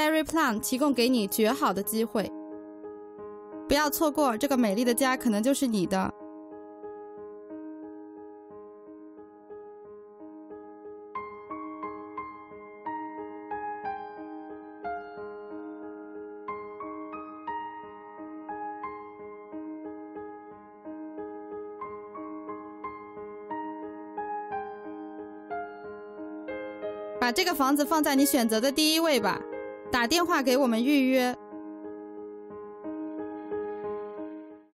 Berry Plan 提供给你绝好的机会，不要错过这个美丽的家，可能就是你的。把这个房子放在你选择的第一位吧，打电话给我们预约。